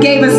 Gave us